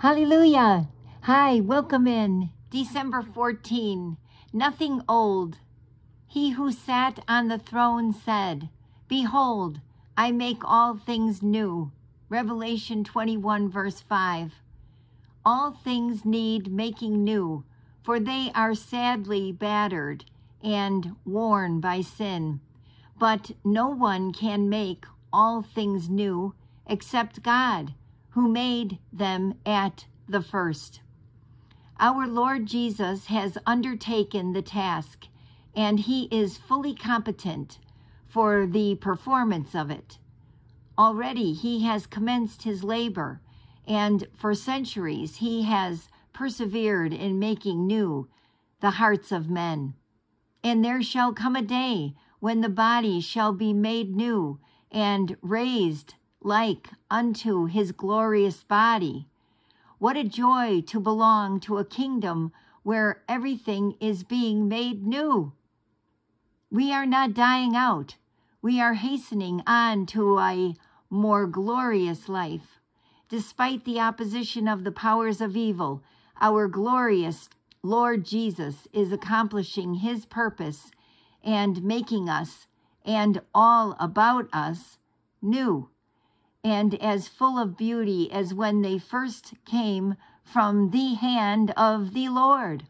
Hallelujah. Hi, welcome in. December 14. Nothing old. He who sat on the throne said, Behold, I make all things new. Revelation 21, verse 5. All things need making new, for they are sadly battered and worn by sin. But no one can make all things new except God, who made them at the first. Our Lord Jesus has undertaken the task, and he is fully competent for the performance of it. Already he has commenced his labor, and for centuries he has persevered in making new the hearts of men. And there shall come a day when the body shall be made new and raised like unto his glorious body. What a joy to belong to a kingdom where everything is being made new. We are not dying out. We are hastening on to a more glorious life. Despite the opposition of the powers of evil, our glorious Lord Jesus is accomplishing his purpose and making us and all about us new and as full of beauty as when they first came from the hand of the Lord.